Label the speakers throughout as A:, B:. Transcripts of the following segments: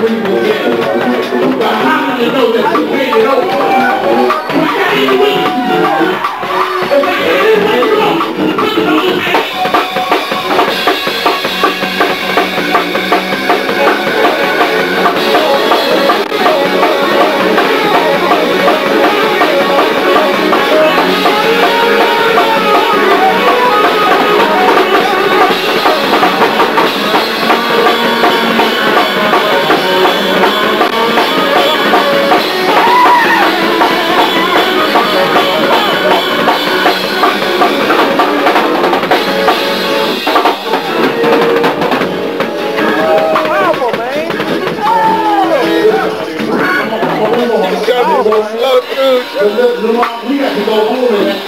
A: Thank We got to go home and.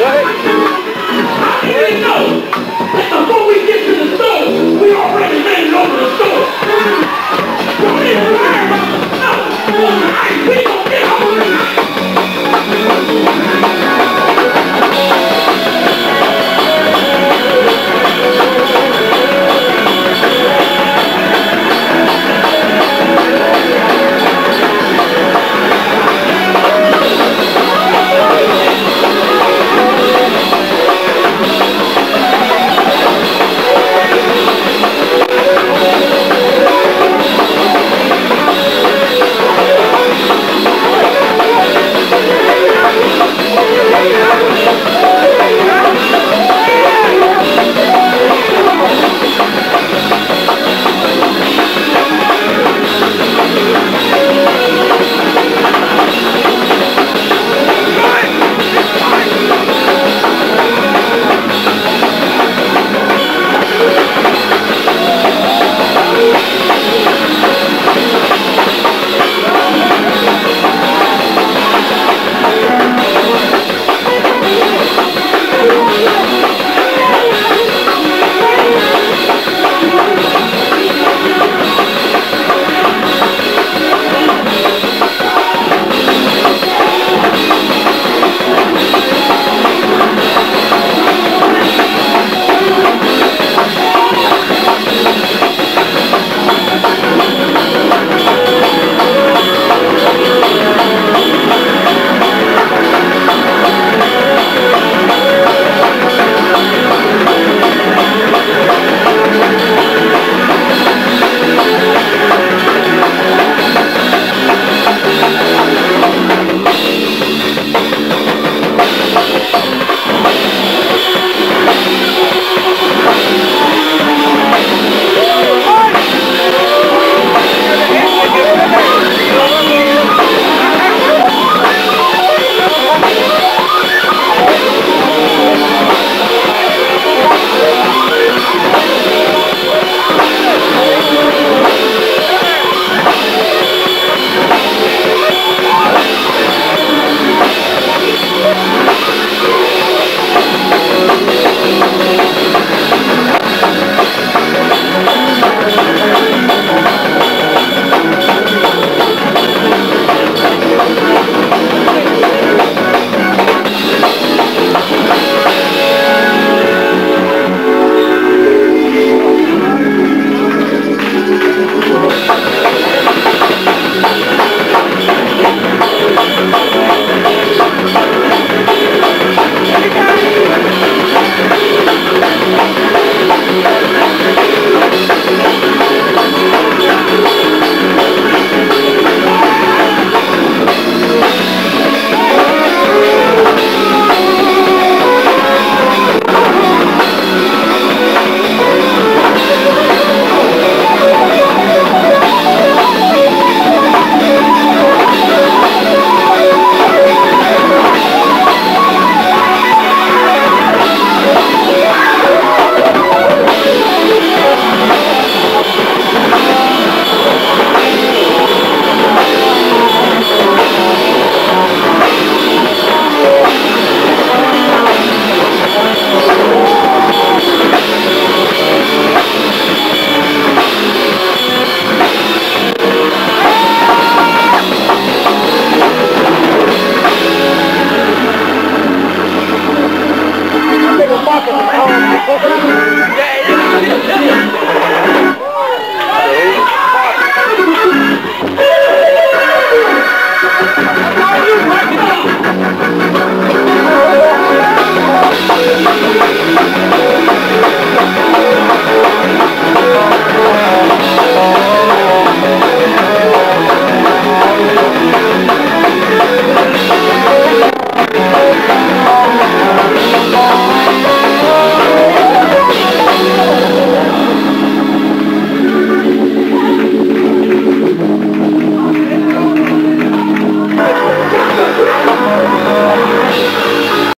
A: What? I didn't.